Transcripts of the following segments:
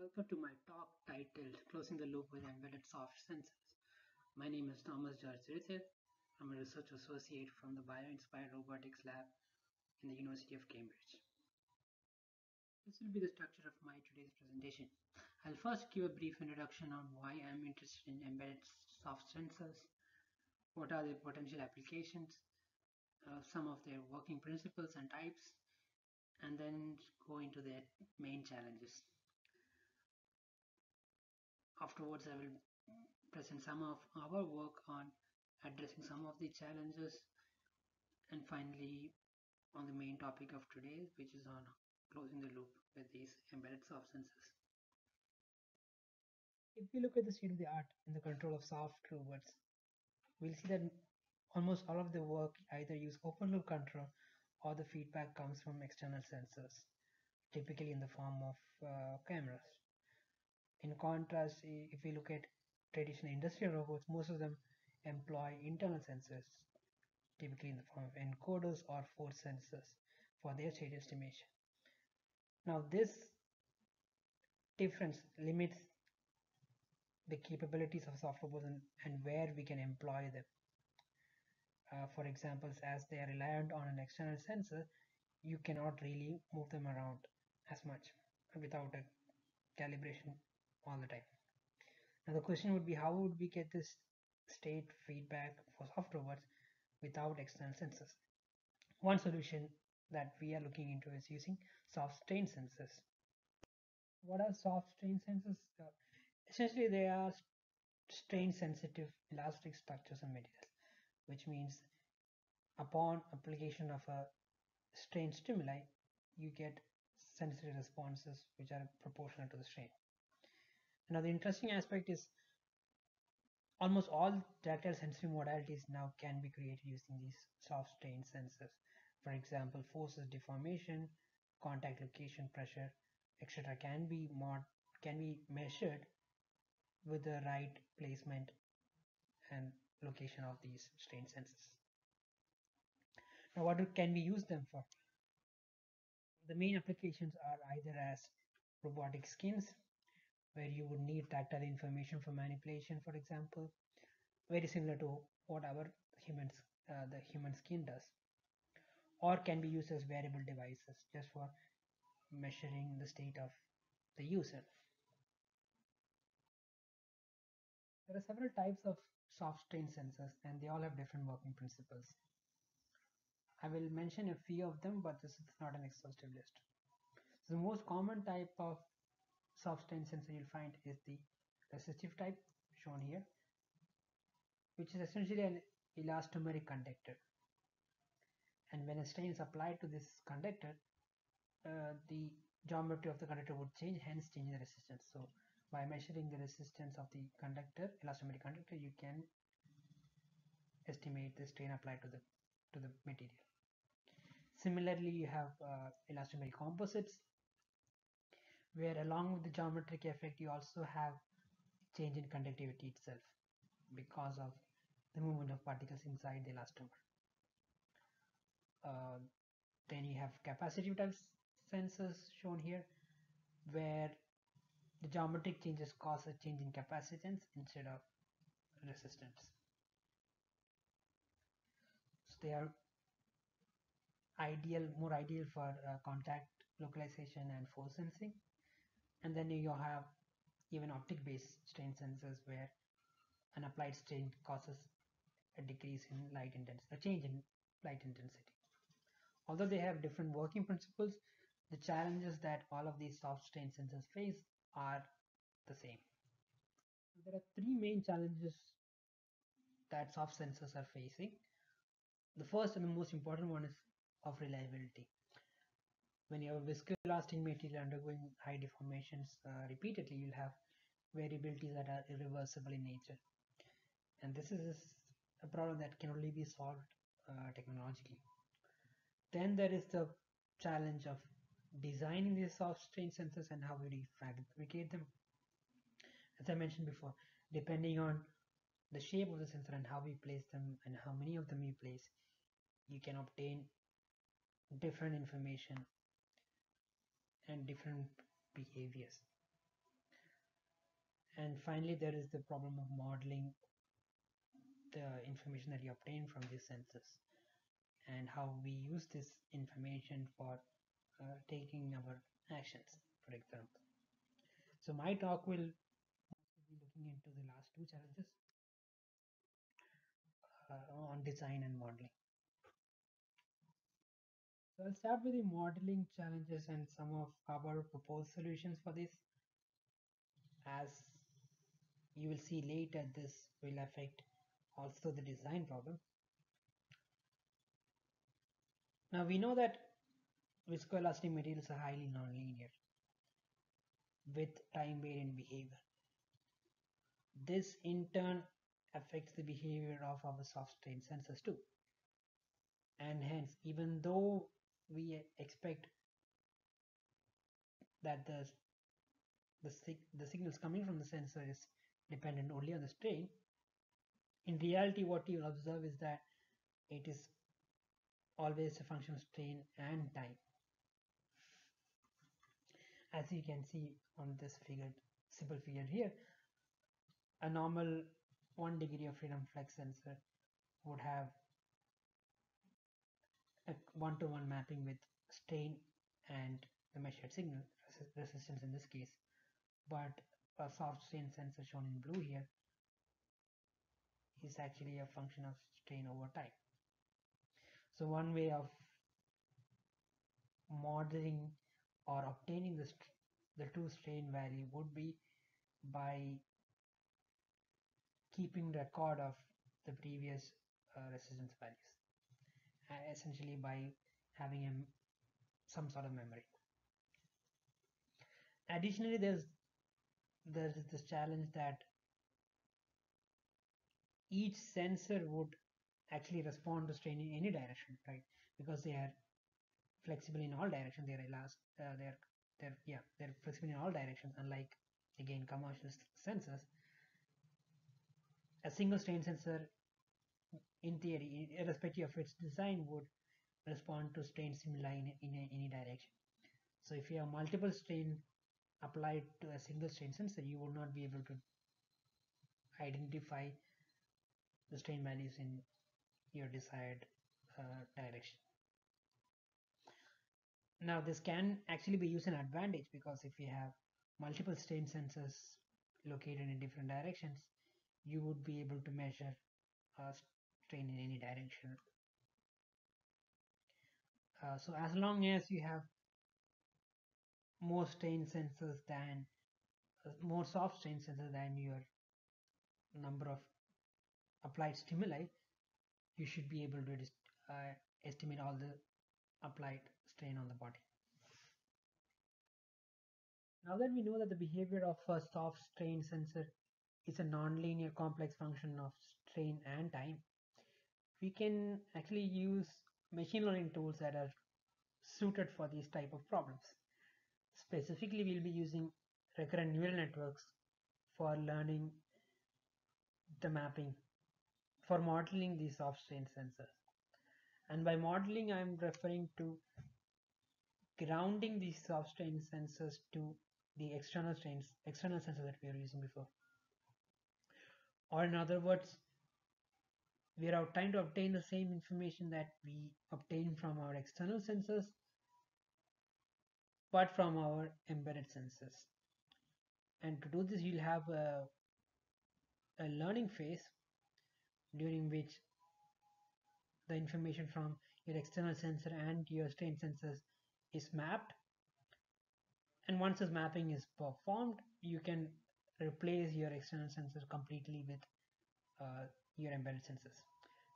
Welcome to my talk titled Closing the Loop with Embedded Soft Sensors. My name is Thomas George Thuruthel. I'm a research associate from the Bio-Inspired Robotics Lab in the University of Cambridge. This will be the structure of my today's presentation. I'll first give a brief introduction on why I'm interested in embedded soft sensors, what are their potential applications, uh, some of their working principles and types, and then go into their main challenges. Afterwards, I will present some of our work on addressing some of the challenges and finally on the main topic of today, which is on closing the loop with these embedded soft sensors. If we look at the state of the art in the control of soft robots, we'll see that almost all of the work either use open loop control or the feedback comes from external sensors, typically in the form of uh, cameras. In contrast, if we look at traditional industrial robots, most of them employ internal sensors, typically in the form of encoders or force sensors for their state estimation. Now this difference limits the capabilities of soft robots and, and where we can employ them. Uh, for example, as they are reliant on an external sensor, you cannot really move them around as much without a calibration all the time. Now the question would be how would we get this state feedback for soft robots without external sensors? One solution that we are looking into is using soft strain sensors. What are soft strain sensors? Uh, essentially, they are strain sensitive elastic structures and materials, which means upon application of a strain stimuli, you get sensory responses which are proportional to the strain. Now, the interesting aspect is almost all tactile sensory modalities now can be created using these soft strain sensors for example, forces, deformation, contact location, pressure, etc. can be mod can be measured with the right placement and location of these strain sensors. Now, what can we use them for? The main applications are either as robotic skins, where you would need tactile information for manipulation, for example, very similar to what our humans, uh, the human skin does or can be used as wearable devices just for measuring the state of the user. There are several types of soft strain sensors and they all have different working principles. I will mention a few of them but this is not an exhaustive list. The most common type of strain sensor you'll find is the resistive type shown here which is essentially an elastomeric conductor. And when a strain is applied to this conductor uh, the geometry of the conductor would change hence changing the resistance. So by measuring the resistance of the conductor elastomeric conductor you can estimate the strain applied to the to the material. Similarly you have uh, elastomeric composites where along with the geometric effect you also have change in conductivity itself because of the movement of particles inside the elastomer uh, then you have capacitive type sensors shown here where the geometric changes cause a change in capacitance instead of resistance. So they are ideal, more ideal for uh, contact localization and force sensing. And then you have even optic based strain sensors where an applied strain causes a decrease in light intensity, a change in light intensity. Although they have different working principles, the challenges that all of these soft strain sensors face are the same. There are three main challenges that soft sensors are facing. The first and the most important one is of reliability. When you have viscoelastic material undergoing high deformations uh, repeatedly, you'll have variabilities that are irreversible in nature. And this is a problem that can only be solved uh, technologically. Then there is the challenge of designing these soft strain sensors and how we fabricate them. As I mentioned before, depending on the shape of the sensor and how we place them and how many of them you place, you can obtain different information and different behaviors. And finally, there is the problem of modeling the information that you obtain from these sensors and how we use this information for uh, taking our actions, for example. So my talk will be looking into the last two challenges uh, on design and modeling. I'll start with the modeling challenges and some of our proposed solutions for this. As you will see later, this will affect also the design problem. Now we know that viscoelastic materials are highly nonlinear with time variant behavior. This in turn affects the behavior of our soft strain sensors too. And hence, even though we expect that the the, sig the signals coming from the sensor is dependent only on the strain, in reality what you will observe is that it is always a function of strain and time. As you can see on this figure, simple figure here, a normal one degree of freedom flex sensor would have a one-to-one -one mapping with strain and the measured signal resistance in this case. But a soft strain sensor shown in blue here is actually a function of strain over time. So one way of modeling or obtaining the, the true strain value would be by keeping record of the previous uh, resistance values essentially by having a, some sort of memory. Additionally there's there's this challenge that each sensor would actually respond to strain in any direction right? Because they are flexible in all directions they're elastic uh, they're they're yeah they're flexible in all directions unlike again commercial sensors. A single strain sensor in theory irrespective of its design would respond to strain stimuli in, in a, any direction. So if you have multiple strain applied to a single strain sensor you will not be able to identify the strain values in your desired uh, direction. Now this can actually be used an advantage because if you have multiple strain sensors located in different directions you would be able to measure uh, strain in any direction. Uh, so as long as you have more strain sensors than uh, more soft strain sensors than your number of applied stimuli you should be able to uh, estimate all the applied strain on the body. Now that we know that the behavior of a soft strain sensor is a nonlinear complex function of strain and time we can actually use machine learning tools that are suited for these type of problems Specifically, we'll be using recurrent neural networks for learning the mapping, for modeling these soft strain sensors. And by modeling, I'm referring to grounding these soft strain sensors to the external strains, external sensor that we were using before. Or in other words, we are trying to obtain the same information that we obtain from our external sensors but from our embedded sensors. And to do this, you'll have a, a learning phase during which the information from your external sensor and your strain sensors is mapped. And once this mapping is performed, you can replace your external sensor completely with uh, your embedded sensors.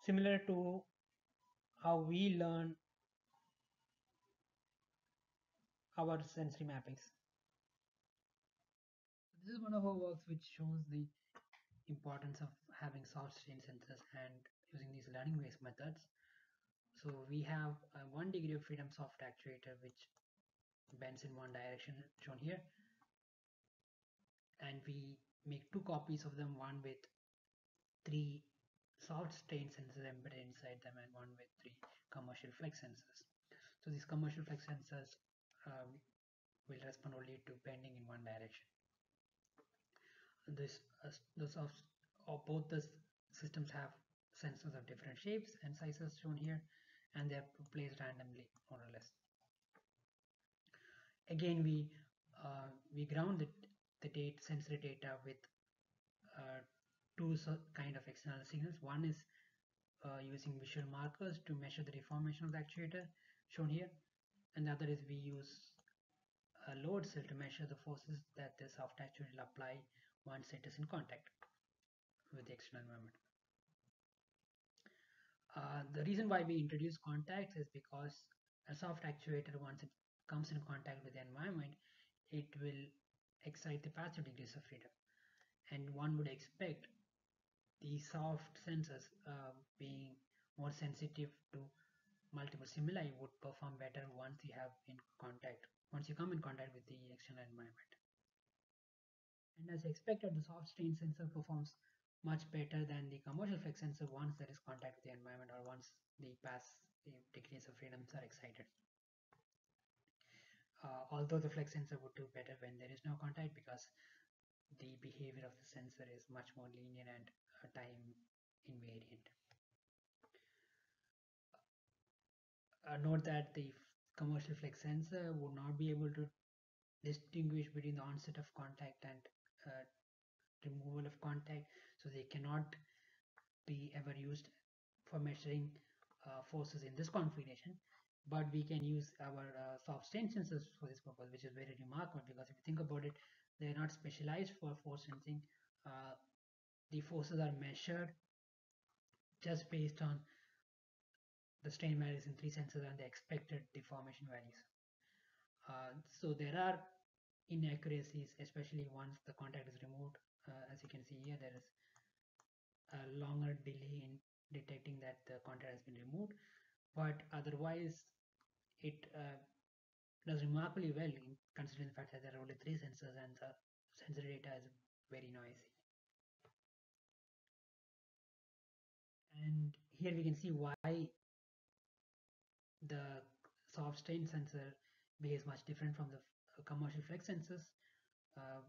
Similar to how we learn our sensory mappings. This is one of our works which shows the importance of having soft strain sensors and using these learning based methods. So we have a one degree of freedom soft actuator which bends in one direction shown here and we make two copies of them one with three soft strain sensors embedded inside them and one with three commercial flex sensors. So these commercial flex sensors um, will respond only to bending in one direction. this uh, the soft or both the systems have sensors of different shapes and sizes shown here and they're placed randomly more or less again we uh, we ground the, the date sensory data with uh, two kind of external signals. One is uh, using visual markers to measure the deformation of the actuator shown here. And the other is we use a load cell to measure the forces that the soft actuator will apply once it is in contact with the external environment. Uh, the reason why we introduce contacts is because a soft actuator once it comes in contact with the environment it will excite the passive degrees of freedom. And one would expect the soft sensors uh, being more sensitive to multiple stimuli would perform better once you have in contact once you come in contact with the external environment. And as expected the soft strain sensor performs much better than the commercial flex sensor once there is contact with the environment or once the pass the degrees of freedoms are excited. Uh, although the flex sensor would do better when there is no contact because the behavior of the sensor is much more linear and time invariant. Uh, note that the commercial flex sensor would not be able to distinguish between the onset of contact and uh, removal of contact so they cannot be ever used for measuring uh, forces in this configuration but we can use our uh, soft strain sensors for this purpose which is very remarkable because if you think about it they're not specialized for force sensing uh, the forces are measured just based on the strain values in three sensors and the expected deformation values. Uh, so there are inaccuracies, especially once the contact is removed. Uh, as you can see here, there is a longer delay in detecting that the contact has been removed, but otherwise it uh, does remarkably well in considering the fact that there are only three sensors and the sensor data is very noisy. and here we can see why the soft strain sensor behaves much different from the commercial flex sensors uh,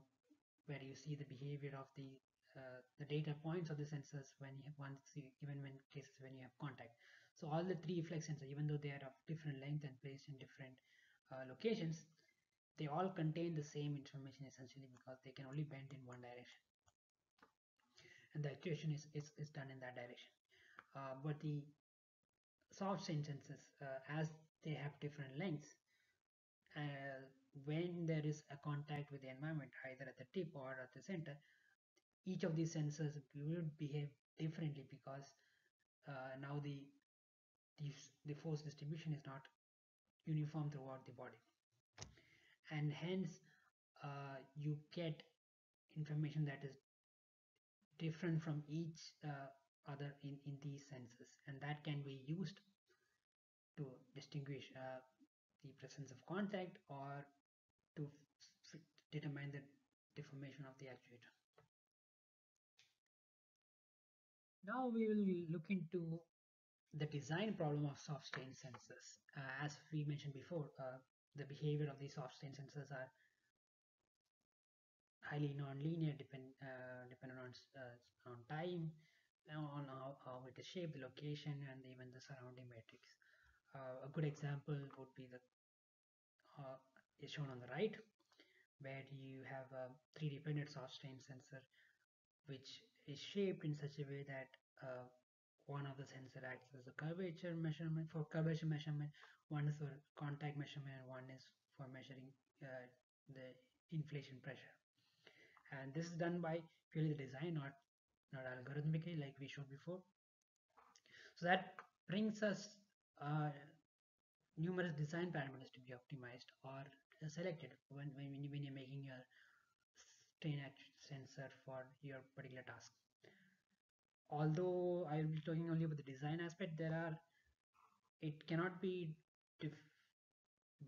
where you see the behavior of the uh, the data points of the sensors when you have once you, even when cases when you have contact so all the three flex sensors even though they are of different length and placed in different uh, locations they all contain the same information essentially because they can only bend in one direction. And the actuation is, is, is done in that direction. Uh, but the soft sensors uh, as they have different lengths uh, when there is a contact with the environment either at the tip or at the center each of these sensors will behave differently because uh, now the, the the force distribution is not uniform throughout the body and hence uh, you get information that is different from each uh, other in, in these senses and that can be used to distinguish uh, the presence of contact or to determine the deformation of the actuator. Now we will look into the design problem of soft strain sensors. Uh, as we mentioned before, uh, the behavior of these soft strain sensors are highly non-linear depend, uh, dependent on, uh, on time on how, how it is shaped, the location, and even the surrounding matrix. Uh, a good example would be the uh, is shown on the right, where you have a 3D printed soft strain sensor, which is shaped in such a way that one of the sensor acts as a curvature measurement for curvature measurement, one is for contact measurement, and one is for measuring uh, the inflation pressure. And this is done by purely the design, not not algorithmically like we showed before. So that brings us uh, numerous design parameters to be optimized or selected when, when, when you're making your strain sensor for your particular task. Although I will be talking only about the design aspect, there are it cannot be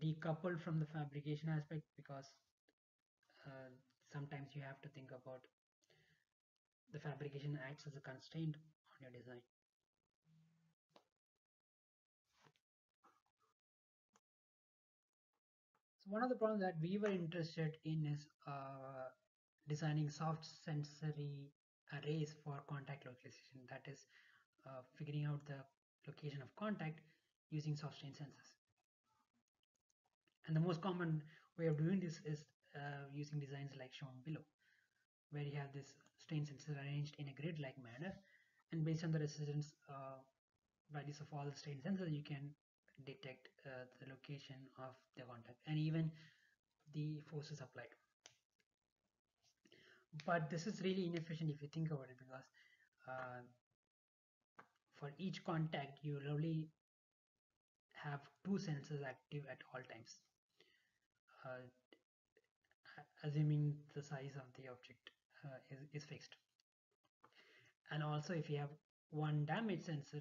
decoupled from the fabrication aspect because uh, sometimes you have to think about the fabrication acts as a constraint on your design. So one of the problems that we were interested in is uh, designing soft sensory arrays for contact localization. That is uh, figuring out the location of contact using soft strain sensors. And the most common way of doing this is uh, using designs like shown below, where you have this strain sensors arranged in a grid-like manner, and based on the resistance uh, values of all the strain sensors, you can detect uh, the location of the contact and even the forces applied. But this is really inefficient if you think about it because uh, for each contact you only have two sensors active at all times. Uh, assuming the size of the object uh, is, is fixed. And also if you have one damage sensor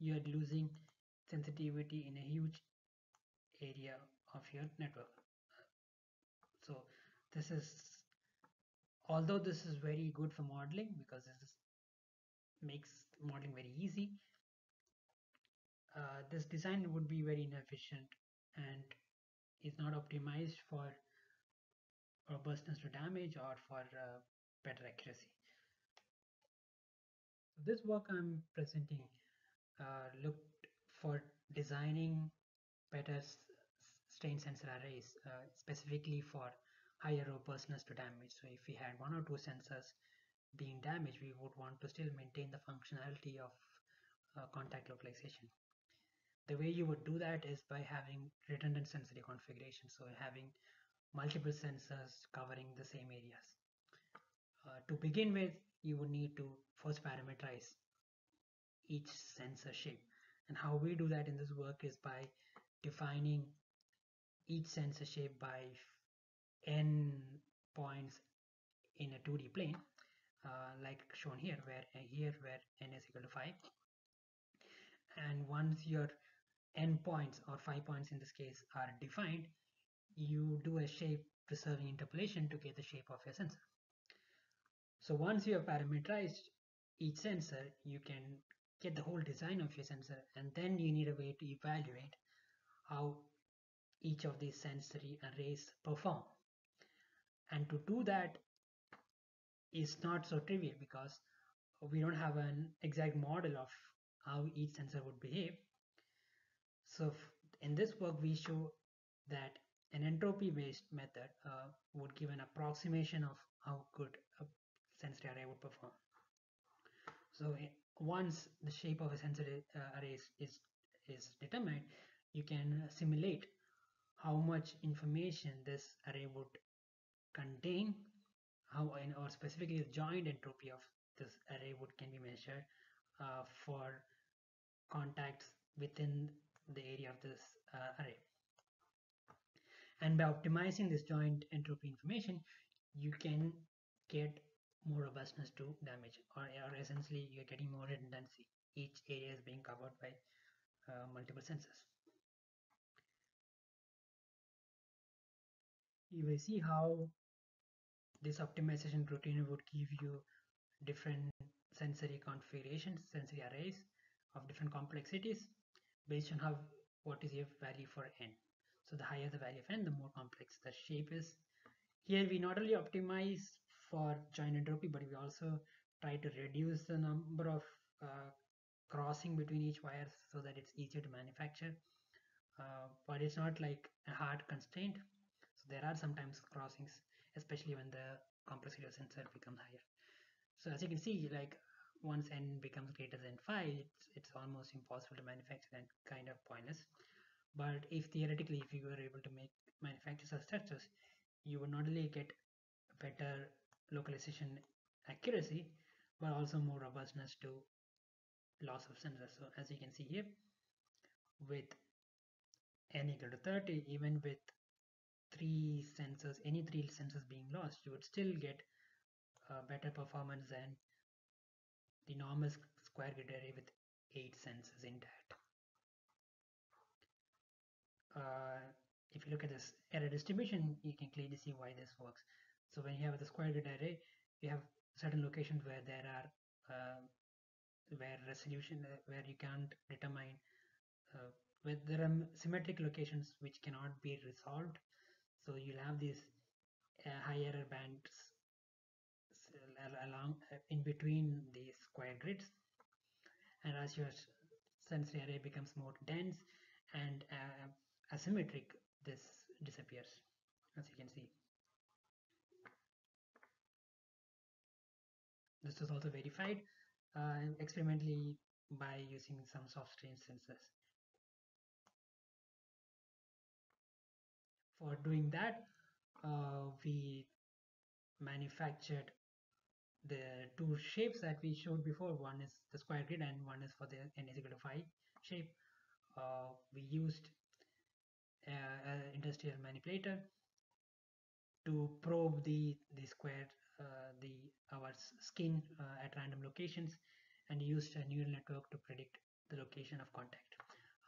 you are losing sensitivity in a huge area of your network. So this is although this is very good for modeling because this makes modeling very easy uh, this design would be very inefficient and is not optimized for robustness to damage or for uh, better accuracy. This work I'm presenting uh, looked for designing better strain sensor arrays uh, specifically for higher robustness to damage. So if we had one or two sensors being damaged, we would want to still maintain the functionality of uh, contact localization. The way you would do that is by having redundant sensory configuration. So having multiple sensors covering the same areas. Uh, to begin with, you would need to first parameterize each sensor shape. And how we do that in this work is by defining each sensor shape by n points in a 2D plane, uh, like shown here, where uh, here where n is equal to 5. And once your n points or 5 points in this case are defined, you do a shape preserving interpolation to get the shape of your sensor. So once you have parameterized each sensor, you can get the whole design of your sensor and then you need a way to evaluate how each of these sensory arrays perform. And to do that is not so trivial because we don't have an exact model of how each sensor would behave. So in this work, we show that an entropy based method uh, would give an approximation of how good a sensor array would perform. So eh, once the shape of a sensor uh, array is, is, is determined, you can simulate how much information this array would contain, how in, or specifically the joint entropy of this array would can be measured uh, for contacts within the area of this uh, array. And by optimizing this joint entropy information, you can get more robustness to damage or, or essentially you're getting more redundancy. Each area is being covered by uh, multiple sensors. You will see how this optimization routine would give you different sensory configurations, sensory arrays of different complexities based on how what is your value for n. So the higher the value of n, the more complex the shape is. Here we not only optimize for joint entropy, but we also try to reduce the number of uh, crossing between each wire so that it's easier to manufacture. Uh, but it's not like a hard constraint. So there are sometimes crossings, especially when the of sensor becomes higher. So as you can see, like once n becomes greater than 5, it's, it's almost impossible to manufacture and kind of pointless. But if theoretically, if you were able to make manufacture such structures, you would not only get better localization accuracy, but also more robustness to loss of sensors. So as you can see here, with n equal to 30, even with three sensors, any three sensors being lost, you would still get uh, better performance than the normal square grid array with eight sensors intact. Uh, if you look at this error distribution, you can clearly see why this works. So when you have the square grid array, you have certain locations where there are uh, where resolution uh, where you can't determine uh, where there are symmetric locations which cannot be resolved. So you'll have these uh, high error bands along uh, in between these square grids. And as your sensory array becomes more dense and uh, asymmetric this disappears as you can see. This was also verified uh, experimentally by using some soft strain sensors for doing that uh, we manufactured the two shapes that we showed before. One is the square grid and one is for the n is equal to 5 shape. Uh, we used uh, an industrial manipulator to probe the the square uh, the our skin uh, at random locations and used a neural network to predict the location of contact.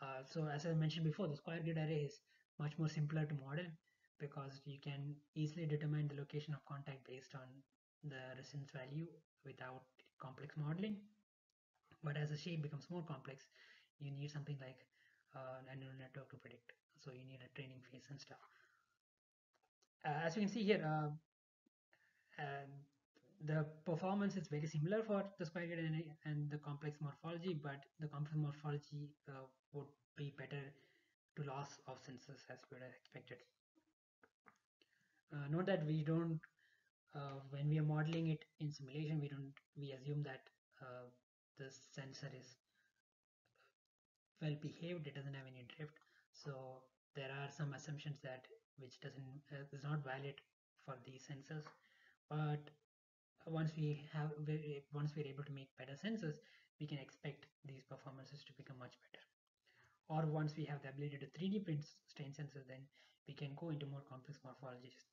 Uh, so as I mentioned before the square grid array is much more simpler to model because you can easily determine the location of contact based on the resonance value without complex modeling. But as the shape becomes more complex you need something like uh, a neural network to predict. So you need a training phase and stuff. Uh, as you can see here uh, the performance is very similar for the square and the complex morphology but the complex morphology uh, would be better to loss of sensors as we expected. Uh, note that we don't uh, when we are modeling it in simulation we don't we assume that uh, the sensor is well behaved it doesn't have any drift. So there are some assumptions that which doesn't uh, is not valid for these sensors. But once we have once we're able to make better sensors we can expect these performances to become much better or once we have the ability to 3d print strain sensors then we can go into more complex morphologies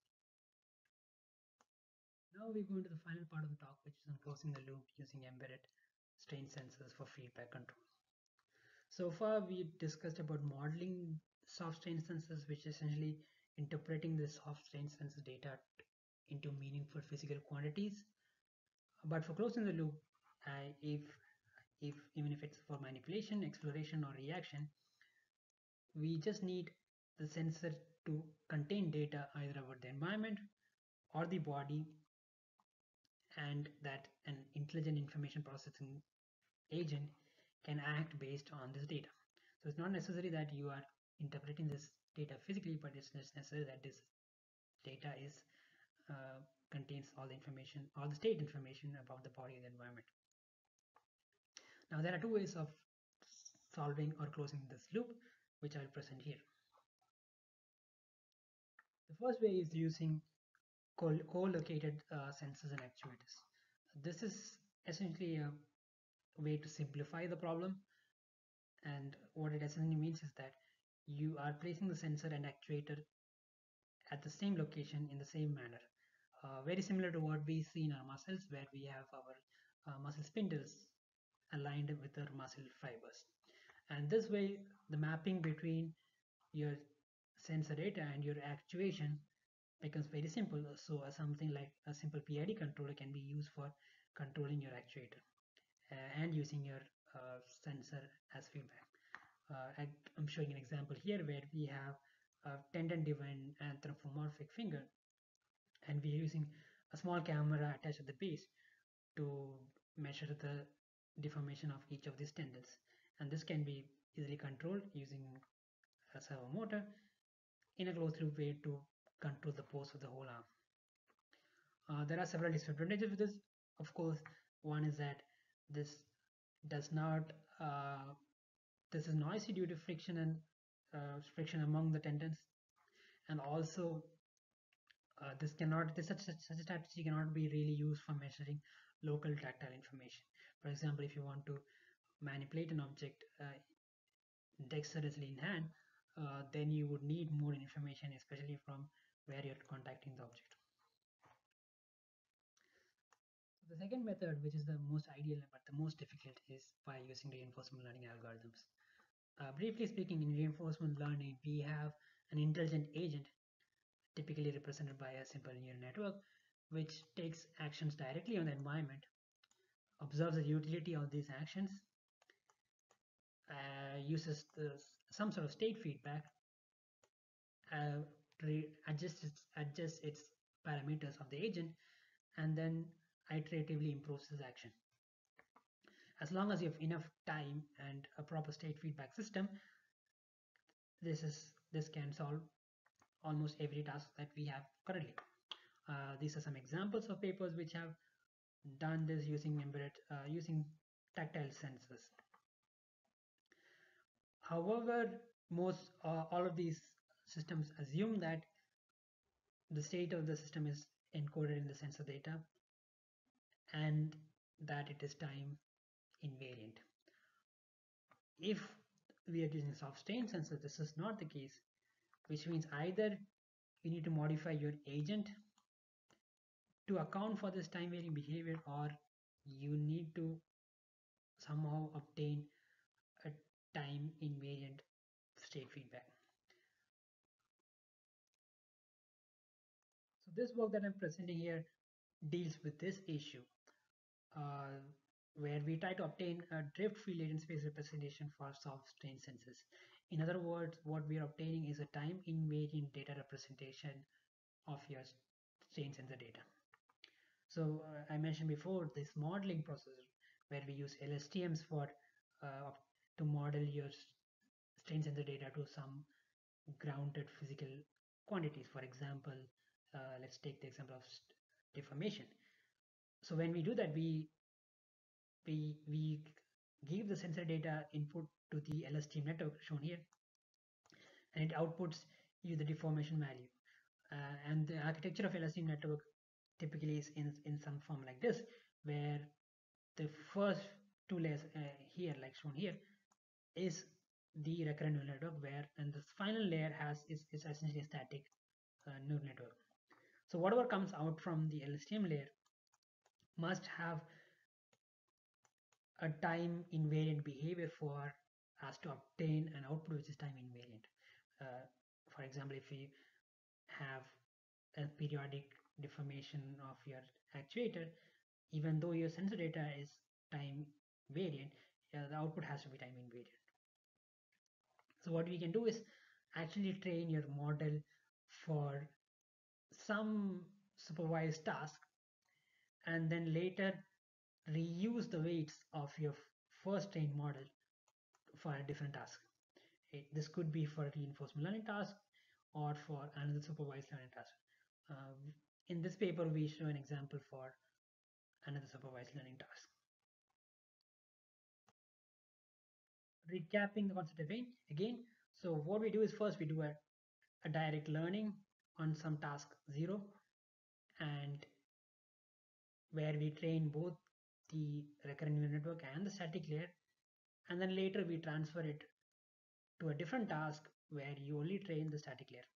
now we go into the final part of the talk, which is on closing the loop using embedded strain sensors for feedback control. So far, we discussed about modeling soft strain sensors, which is essentially interpreting the soft strain sensor data into meaningful physical quantities. But for closing the loop, if if even if it's for manipulation, exploration, or reaction, we just need the sensor to contain data either about the environment or the body and that an intelligent information processing agent can act based on this data. So it's not necessary that you are interpreting this data physically, but it's necessary that this data is uh, contains all the information, all the state information about the body and the environment. Now there are two ways of solving or closing this loop, which I'll present here. The first way is using co-located uh, sensors and actuators. This is essentially a way to simplify the problem and what it essentially means is that you are placing the sensor and actuator at the same location in the same manner. Uh, very similar to what we see in our muscles where we have our uh, muscle spindles aligned with our muscle fibers. And this way the mapping between your sensor data and your actuation becomes very simple. So uh, something like a simple PID controller can be used for controlling your actuator uh, and using your uh, sensor as feedback. Uh, I, am showing an example here where we have a tendon-driven anthropomorphic finger and we're using a small camera attached at the base to measure the deformation of each of these tendons and this can be easily controlled using a servo motor in a closed loop way to control the pose of the whole arm. Uh, there are several disadvantages with this. Of course, one is that this does not, uh, this is noisy due to friction and uh, friction among the tendons. And also, uh, this cannot, this such, such, a strategy cannot be really used for measuring local tactile information. For example, if you want to manipulate an object uh, dexterously in hand, uh, then you would need more information, especially from where you're contacting the object. So the second method, which is the most ideal but the most difficult, is by using reinforcement learning algorithms. Uh, briefly speaking, in reinforcement learning, we have an intelligent agent, typically represented by a simple neural network, which takes actions directly on the environment, observes the utility of these actions, uh, uses the, some sort of state feedback, uh, adjust its, adjust its parameters of the agent and then iteratively improves this action. As long as you have enough time and a proper state feedback system, this is this can solve almost every task that we have currently. Uh, these are some examples of papers which have done this using embedded uh, using tactile sensors. However, most uh, all of these systems assume that the state of the system is encoded in the sensor data and that it is time invariant. If we are using soft strain sensor, this is not the case, which means either you need to modify your agent to account for this time varying behavior or you need to somehow obtain time invariant state feedback. So this work that I'm presenting here deals with this issue uh, where we try to obtain a drift free latent space representation for soft strain sensors. In other words, what we are obtaining is a time invariant data representation of your strain sensor data. So uh, I mentioned before this modeling process where we use LSTMs for uh, to model your strain sensor data to some grounded physical quantities. For example, uh, let's take the example of deformation. So when we do that, we we we give the sensor data input to the LSTM network shown here, and it outputs you the deformation value. Uh, and the architecture of LSTM network typically is in in some form like this, where the first two layers uh, here, like shown here, is the recurrent neural network, where and the final layer has is, is essentially a static uh, neural network. So whatever comes out from the LSTM layer must have a time invariant behavior for us to obtain an output which is time invariant. Uh, for example, if we have a periodic deformation of your actuator, even though your sensor data is time variant, the output has to be time invariant. So what we can do is actually train your model for some supervised task and then later reuse the weights of your first trained model for a different task. This could be for a reinforcement learning task or for another supervised learning task. Uh, in this paper, we show an example for another supervised learning task. Recapping the concept again, again. So what we do is first we do a, a direct learning on some task zero and where we train both the recurrent neural network and the static layer and then later we transfer it to a different task where you only train the static layer.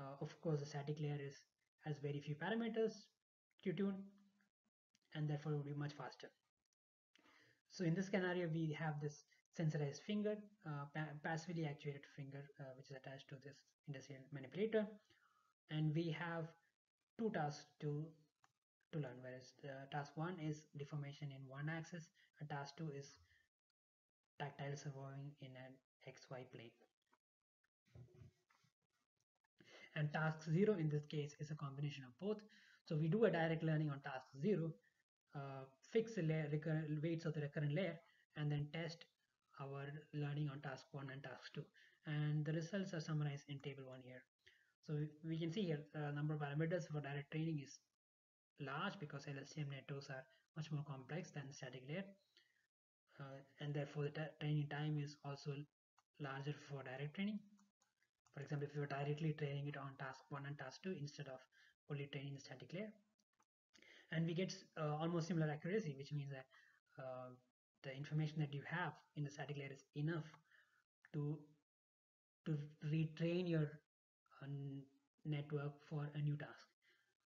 Uh, of course, the static layer is has very few parameters to tune and therefore it will be much faster. So in this scenario, we have this sensorized finger, uh, pa passively actuated finger, uh, which is attached to this industrial manipulator. And we have two tasks to, to learn, whereas task one is deformation in one axis, and task two is tactile surveying in an XY plane. And task zero in this case is a combination of both. So we do a direct learning on task zero, uh, fix the layer, weights of the recurrent layer, and then test our learning on task one and task two. And the results are summarized in table one here. So we can see here the uh, number of parameters for direct training is large because LSTM networks are much more complex than static layer. Uh, and therefore the training time is also larger for direct training. For example, if you're directly training it on task 1 and task 2 instead of only training the static layer. And we get uh, almost similar accuracy, which means that uh, the information that you have in the static layer is enough to to retrain your uh, network for a new task.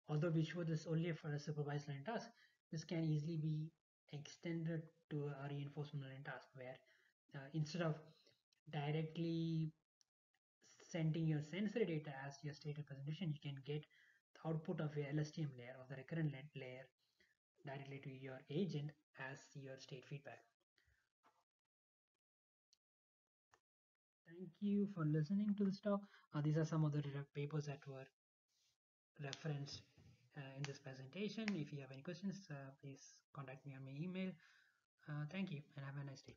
Although we show this only for a supervised learning task, this can easily be extended to a reinforcement learning task where uh, instead of directly sending your sensory data as your state representation, you can get the output of your LSTM layer or the recurrent layer directly to your agent as your state feedback. Thank you for listening to this talk. Uh, these are some of the papers that were referenced uh, in this presentation. If you have any questions, uh, please contact me on my email. Uh, thank you and have a nice day.